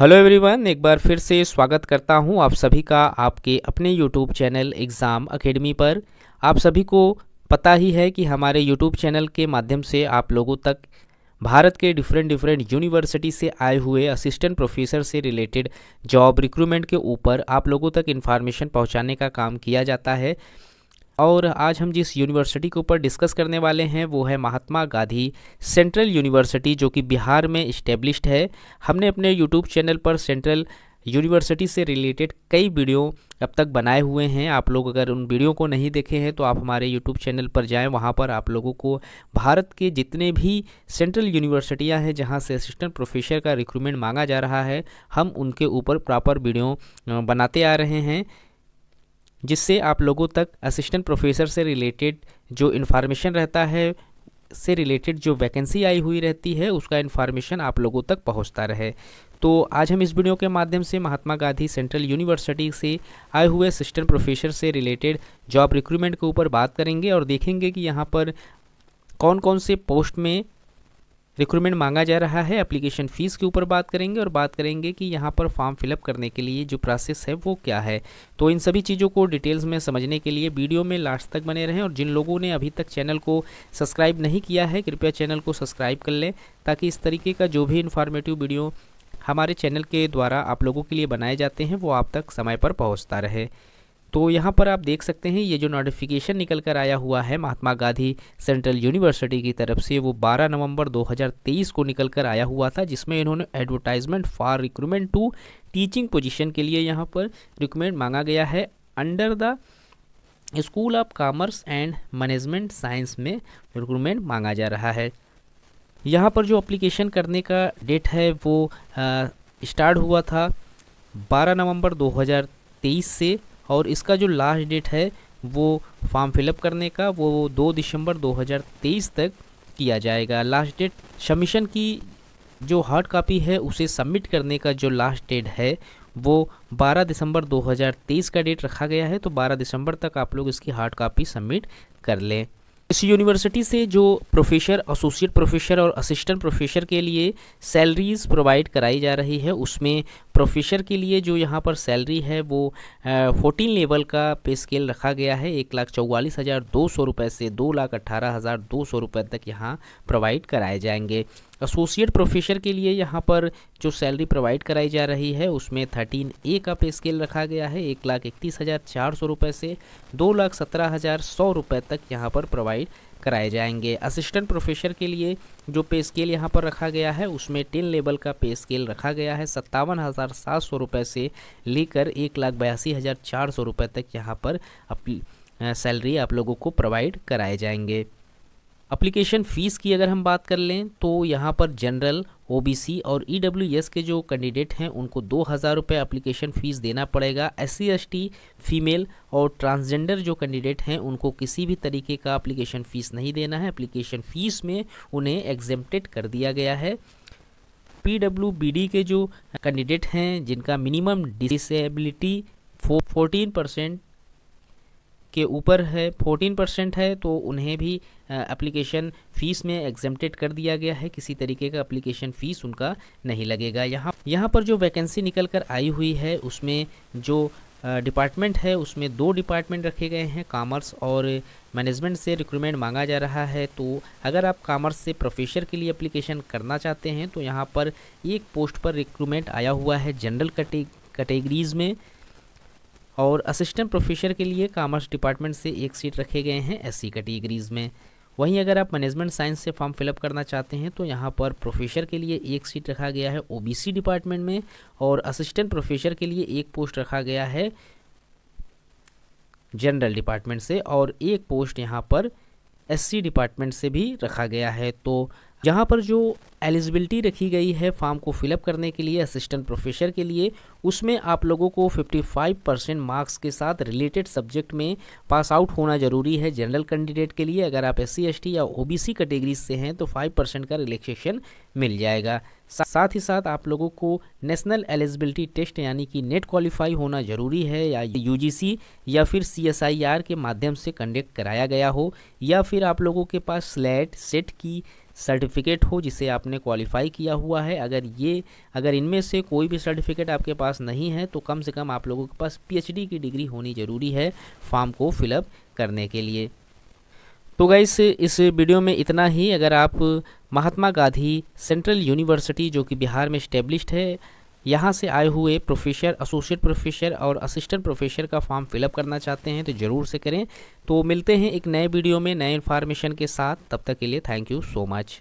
Hello everyone एक बार फिर से स्वागत करता हूँ आप सभी का आपके अपने यूट्यूब चैनल एग्ज़ाम एकेडमी पर। आप सभी को पता ही है कि हमारे यूट्यूब चैनल के माध्यम से आप लोगों तक भारत के डिफरेंट डिफरेंट यूनिवर्सिटी से आए हुए असिस्टेंट प्रोफेसर से रिलेटेड जॉब रिक्रूटमेंट के ऊपर आप लोगों तक इन्फॉर्मेशन पहुँचाने का काम किया जाता है। और आज हम जिस यूनिवर्सिटी के ऊपर डिस्कस करने वाले हैं, वो है महात्मा गांधी सेंट्रल यूनिवर्सिटी जो कि बिहार में इस्टेब्लिश्ड है। हमने अपने यूट्यूब चैनल पर सेंट्रल यूनिवर्सिटी से रिलेटेड कई वीडियो अब तक बनाए हुए हैं। आप लोग अगर उन वीडियो को नहीं देखे हैं तो आप हमारे यूट्यूब चैनल पर जाएँ। वहाँ पर आप लोगों को भारत के जितने भी सेंट्रल यूनिवर्सिटियाँ हैं, जहाँ से असिस्टेंट प्रोफेसर का रिक्रूटमेंट मांगा जा रहा है, हम उनके ऊपर प्रॉपर वीडियो बनाते आ रहे हैं। जिससे आप लोगों तक असिस्टेंट प्रोफेसर से रिलेटेड जो इन्फॉर्मेशन रहता है, से रिलेटेड जो वैकेंसी आई हुई रहती है, उसका इन्फॉर्मेशन आप लोगों तक पहुँचता रहे। तो आज हम इस वीडियो के माध्यम से महात्मा गांधी सेंट्रल यूनिवर्सिटी से आए हुए असिस्टेंट प्रोफेसर से रिलेटेड जॉब रिक्रूटमेंट के ऊपर बात करेंगे और देखेंगे कि यहाँ पर कौन कौन से पोस्ट में रिक्रूटमेंट मांगा जा रहा है एप्लीकेशन फ़ीस के ऊपर बात करेंगे और बात करेंगे कि यहाँ पर फॉर्म फिलअप करने के लिए जो प्रोसेस है वो क्या है। तो इन सभी चीज़ों को डिटेल्स में समझने के लिए वीडियो में लास्ट तक बने रहें और जिन लोगों ने अभी तक चैनल को सब्सक्राइब नहीं किया है, कृपया चैनल को सब्सक्राइब कर लें ताकि इस तरीके का जो भी इन्फॉर्मेटिव वीडियो हमारे चैनल के द्वारा आप लोगों के लिए बनाए जाते हैं, वो आप तक समय पर पहुँचता रहे। तो यहाँ पर आप देख सकते हैं, ये जो नोटिफिकेशन निकल कर आया हुआ है महात्मा गांधी सेंट्रल यूनिवर्सिटी की तरफ़ से, वो 12 नवंबर 2023 को निकल कर आया हुआ था, जिसमें इन्होंने advertisement for recruitment to teaching position के लिए यहाँ पर रिक्रूटमेंट मांगा गया है। Under the school of commerce and management science में रिक्रूटमेंट मांगा जा रहा है। यहाँ पर जो अप्लीकेशन करने का डेट है, वो स्टार्ट हुआ था 12 नवंबर 2023 से। और इसका जो लास्ट डेट है, वो फॉर्म फिलअप करने का, वो दो दिसंबर 2023 तक किया जाएगा। लास्ट डेट सबमिशन की जो हार्ड कॉपी है, उसे सबमिट करने का जो लास्ट डेट है, वो 12 दिसंबर 2023 का डेट रखा गया है तो 12 दिसंबर तक आप लोग इसकी हार्ड कॉपी सबमिट कर लें। इस यूनिवर्सिटी से जो प्रोफेसर एसोसिएट प्रोफेसर और असिस्टेंट प्रोफेसर के लिए सैलरीज प्रोवाइड कराई जा रही है, उसमें प्रोफेसर के लिए जो यहाँ पर सैलरी है वो फोर्टीन लेवल का पे स्केल रखा गया है। एक लाख चौवालीस हज़ार दो सौ रुपये से दो लाख अट्ठारह हज़ार दो सौ रुपये तक यहाँ प्रोवाइड कराए जाएँगे। एसोसिएट प्रोफेसर के लिए यहाँ पर जो सैलरी प्रोवाइड कराई जा रही है, उसमें थर्टीन ए का पे स्केल रखा गया है। एक लाख इकतीस हज़ार चार सौ रुपये से दो लाख सत्रह हज़ार सौ रुपये तक यहाँ पर प्रोवाइड कराए जाएँगे। असिस्टेंट प्रोफेसर के लिए जो पे स्केल यहाँ पर रखा गया है, उसमें टेन लेवल का पे स्केल रखा गया है। सत्तावन हज़ार सात सौ रुपये से लेकर एक लाख बयासी हज़ार चार सौ रुपये तक यहाँ पर सैलरी आप लोगों को प्रोवाइड कराए जाएँगे। अप्लीकेशन फ़ीस की अगर हम बात कर लें तो यहाँ पर जनरल ओबीसी और ईडब्ल्यूएस e के जो कैंडिडेट हैं, उनको दो हज़ार रुपये अप्लीकेशन फ़ीस देना पड़ेगा। एस सी फीमेल और ट्रांसजेंडर जो कैंडिडेट हैं, उनको किसी भी तरीके का अप्लीकेशन फ़ीस नहीं देना है। अप्लीकेशन फ़ीस में उन्हें एग्जेप्टेड कर दिया गया है। पी के जो कैंडिडेट हैं, जिनका मिनिमम डिसेबिलिटी फोर्टीन परसेंट के ऊपर है फोर्टीन परसेंट है तो उन्हें भी एप्लीकेशन फ़ीस में एग्जेप्टेड कर दिया गया है। किसी तरीके का एप्लीकेशन फ़ीस उनका नहीं लगेगा। यहाँ यहाँ पर जो वैकेंसी निकल कर आई हुई है, उसमें जो डिपार्टमेंट है, उसमें दो डिपार्टमेंट रखे गए हैं कॉमर्स और मैनेजमेंट से रिक्रूटमेंट मांगा जा रहा है। तो अगर आप कॉमर्स से प्रोफेसर के लिए एप्लीकेशन करना चाहते हैं तो यहाँ पर एक पोस्ट पर रिक्रूटमेंट आया हुआ है जनरल कैटेगरीज़ में। और असिस्टेंट प्रोफेसर के लिए कॉमर्स डिपार्टमेंट से एक सीट रखे गए हैं एस सी कैटेगरीज़ में। वहीं अगर आप मैनेजमेंट साइंस से फॉर्म फिलअप करना चाहते हैं तो यहाँ पर प्रोफेसर के लिए एक सीट रखा गया है ओबीसी डिपार्टमेंट में और असिस्टेंट प्रोफेसर के लिए एक पोस्ट रखा गया है जनरल डिपार्टमेंट से और एक पोस्ट यहाँ पर एससी डिपार्टमेंट से भी रखा गया है। तो यहाँ पर जो एलिजिबिलिटी रखी गई है फॉर्म को फिलअप करने के लिए असिस्टेंट प्रोफेसर के लिए उसमें आप लोगों को 55 परसेंट मार्क्स के साथ रिलेटेड सब्जेक्ट में पास आउट होना ज़रूरी है जनरल कैंडिडेट के लिए। अगर आप एस सी या ओ बी कैटेगरी से हैं तो 5 परसेंट का रिलैक्सेशन मिल जाएगा। साथ ही साथ आप लोगों को नेशनल एलिजिबिलिटी टेस्ट यानी कि नेट क्वालिफाई होना ज़रूरी है, या यूजीसी या फिर सीएसआईआर के माध्यम से कंडक्ट कराया गया हो, या फिर आप लोगों के पास स्लेट सेट की सर्टिफिकेट हो जिसे आपने क्वालिफाई किया हुआ है। अगर ये, अगर इनमें से कोई भी सर्टिफिकेट आपके पास नहीं है तो कम से कम आप लोगों के पास पीएचडी की डिग्री होनी ज़रूरी है फॉर्म को फिलअप करने के लिए। तो गाइस, इस वीडियो में इतना ही। अगर आप महात्मा गांधी सेंट्रल यूनिवर्सिटी, जो कि बिहार में इस्टेब्लिश्ड है, यहाँ से आए हुए प्रोफेसर एसोसिएट प्रोफेसर और असिस्टेंट प्रोफेसर का फॉर्म फिलअप करना चाहते हैं तो ज़रूर से करें। तो मिलते हैं एक नए वीडियो में नए इन्फॉर्मेशन के साथ। तब तक के लिए थैंक यू सो मच